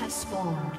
Have spawned.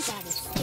That's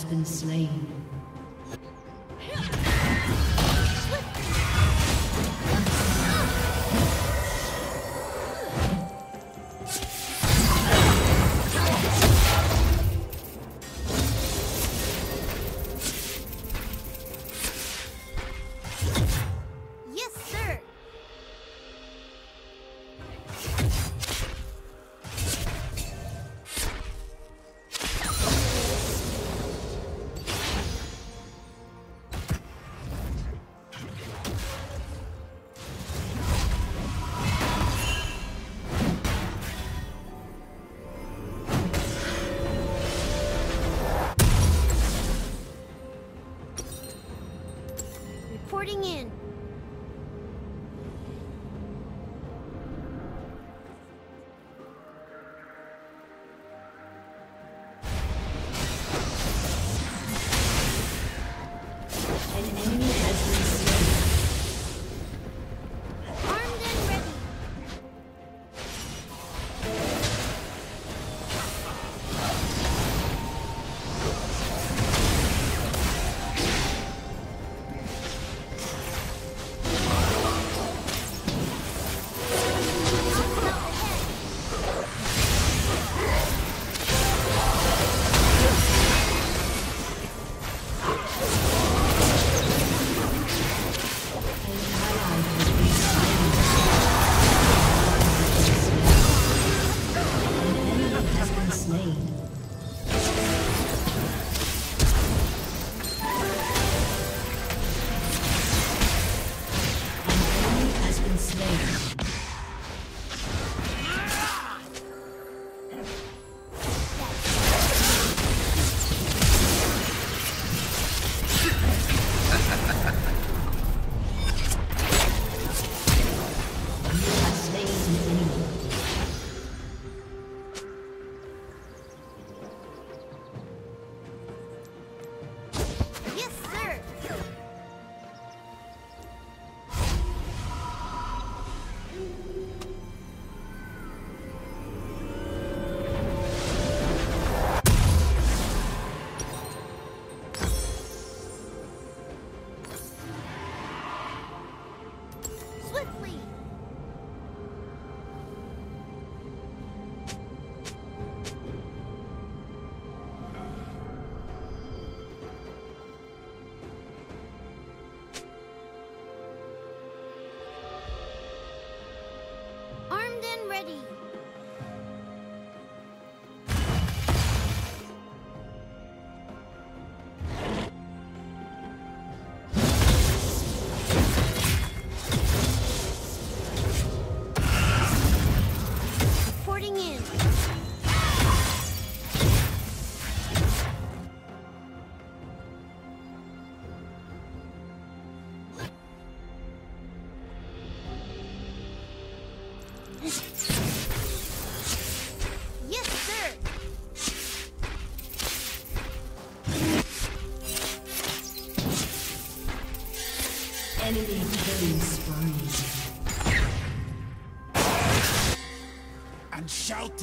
has been slain.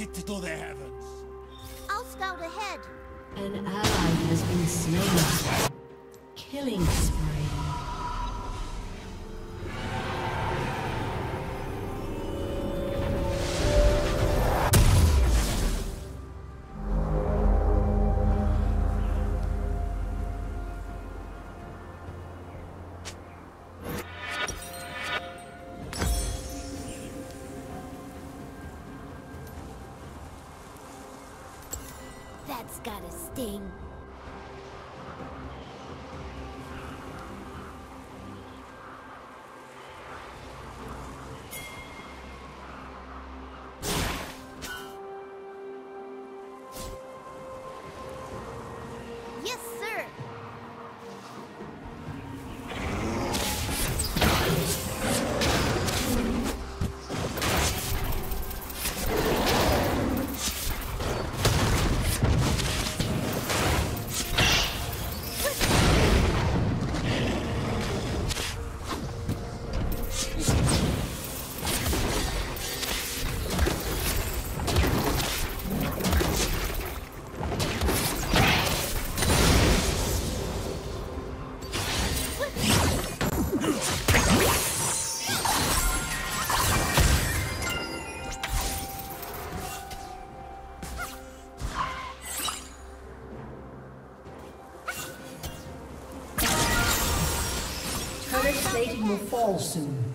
To the heavens. I'll scout ahead. An ally has been slain. Killing spree. That's gotta sting. Soon.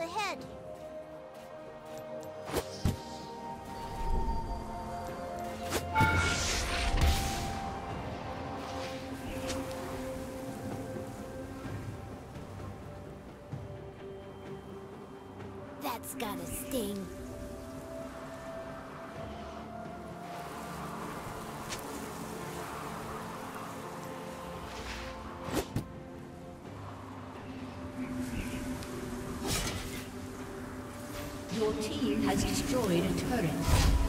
Ahead. That's gotta sting. Destroyed a turret.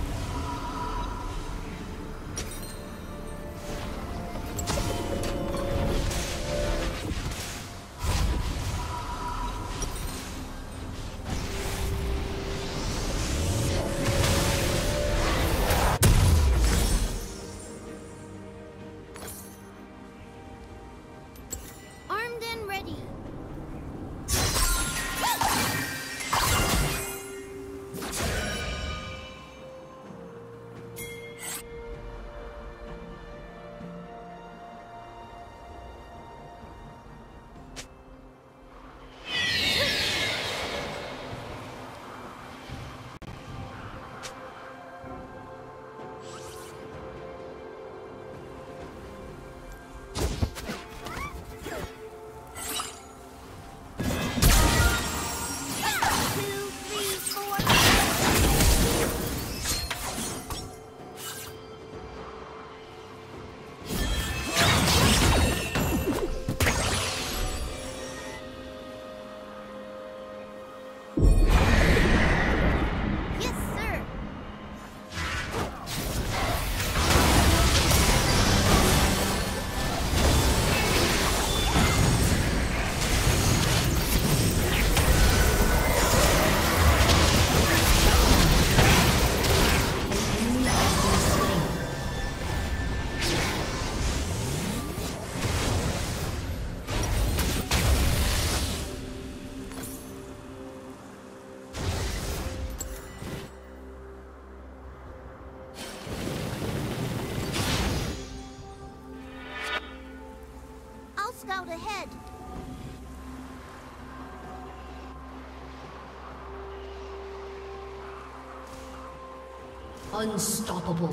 Unstoppable.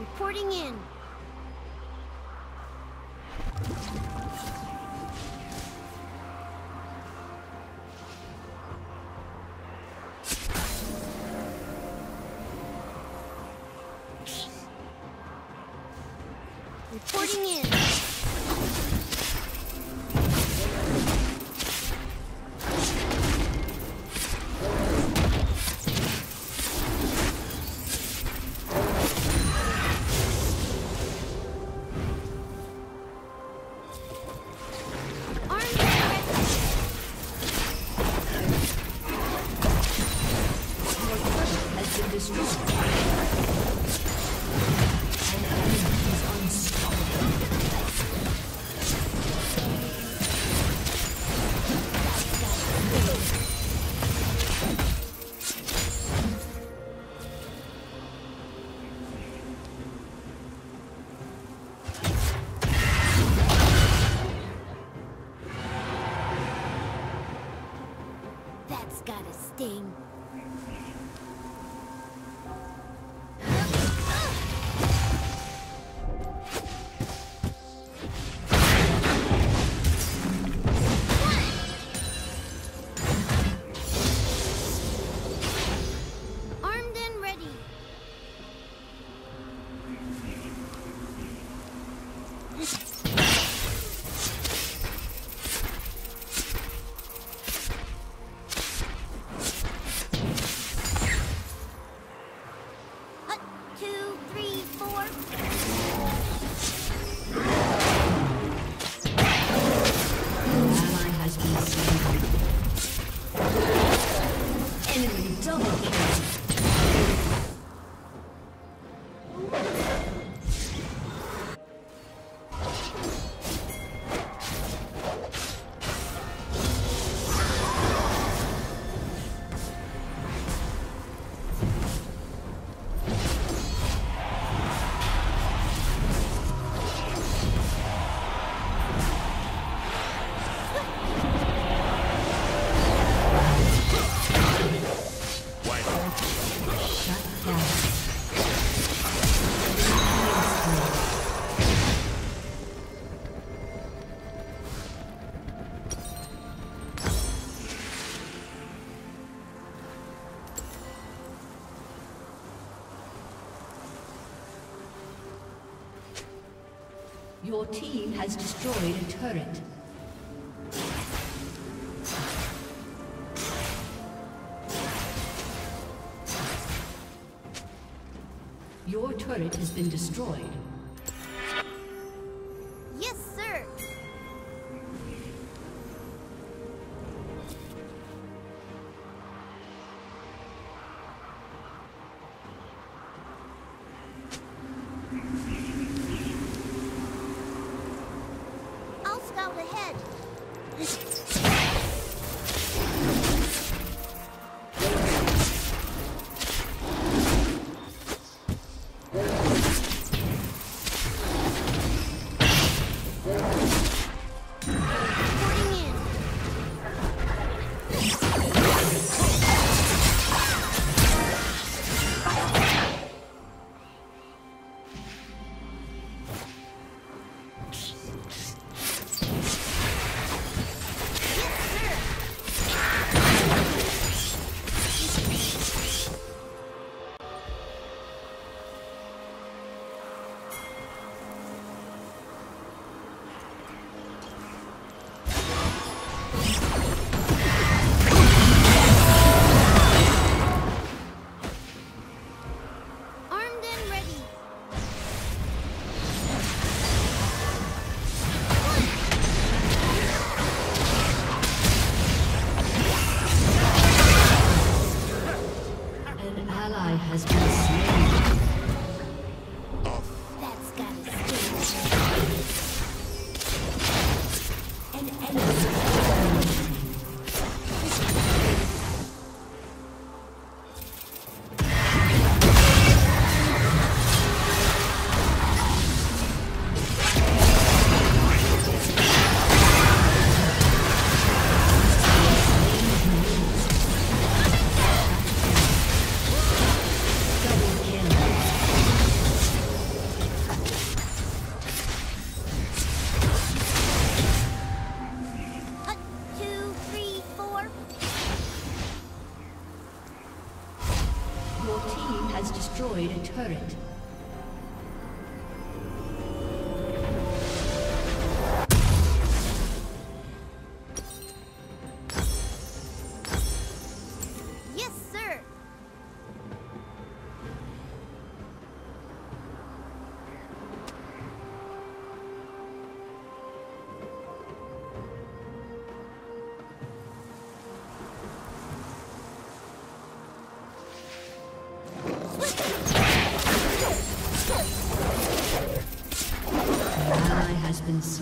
Reporting in. Your team has destroyed a turret. Your turret has been destroyed.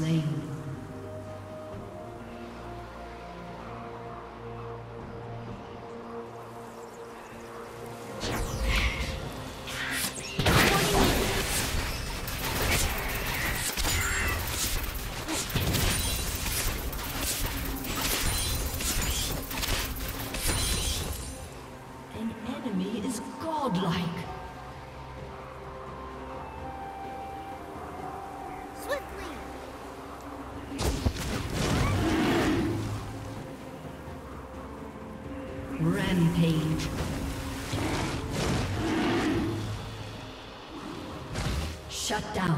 Slain. Shut down.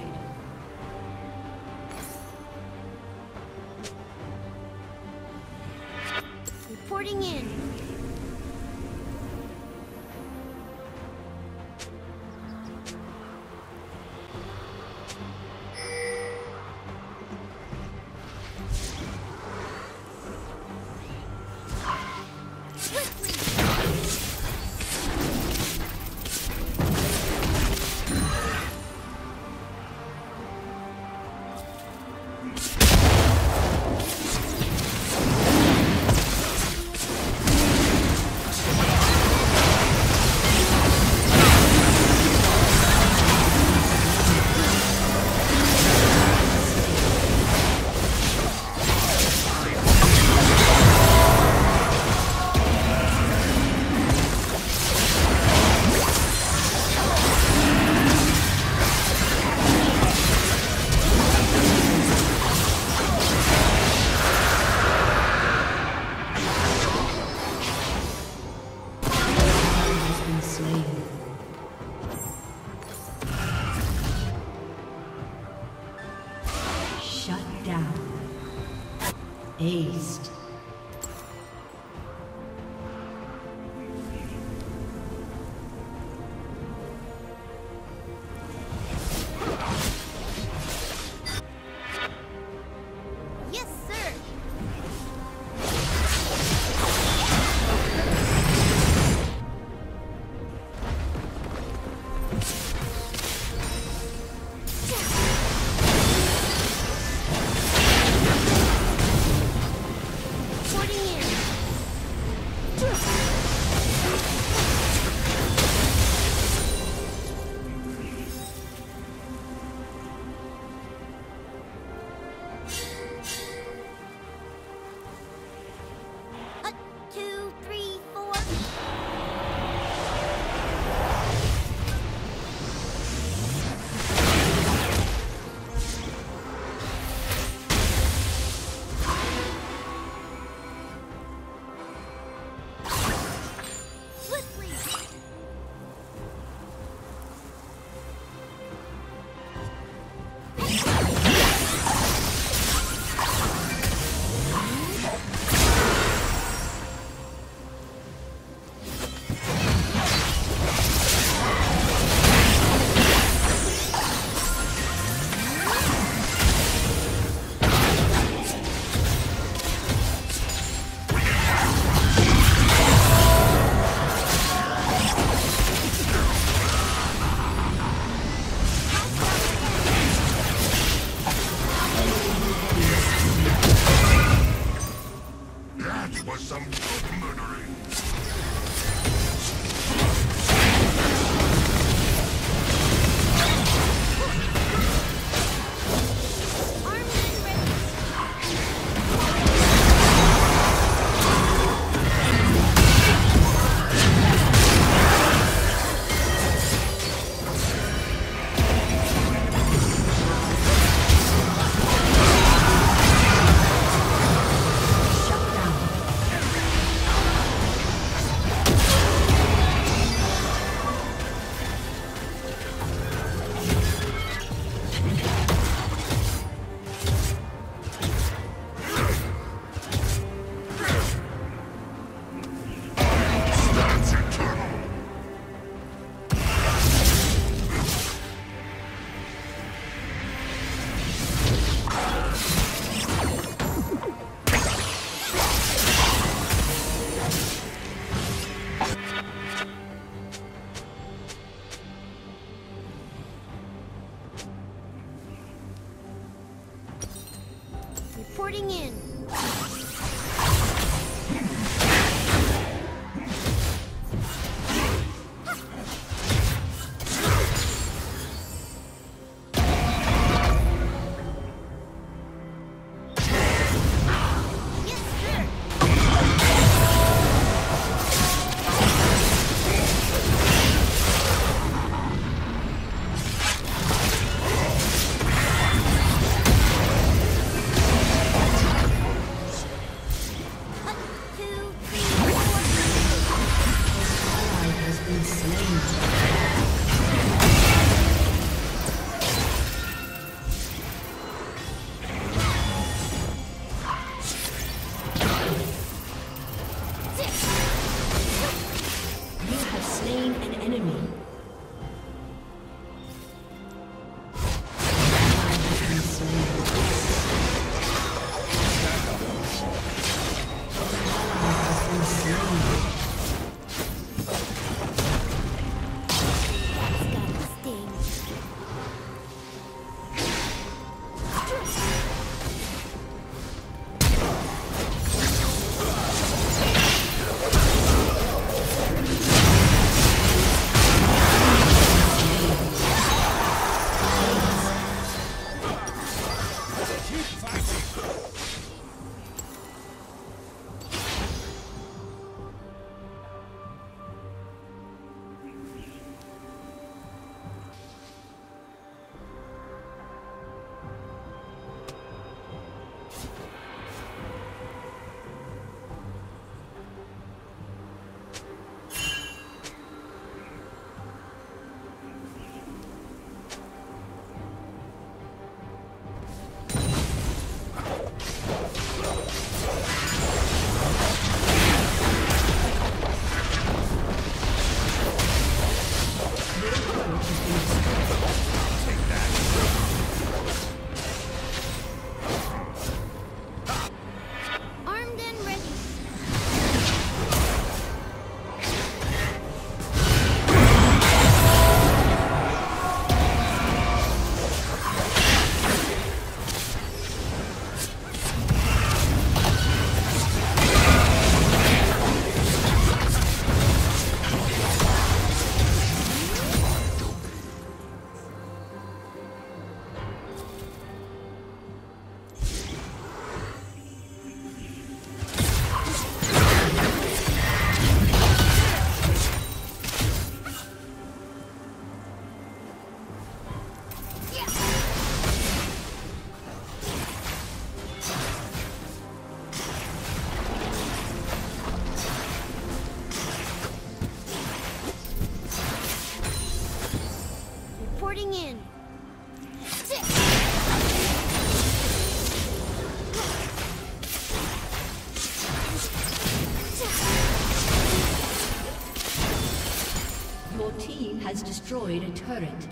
Destroyed a turret.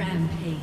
Rampage.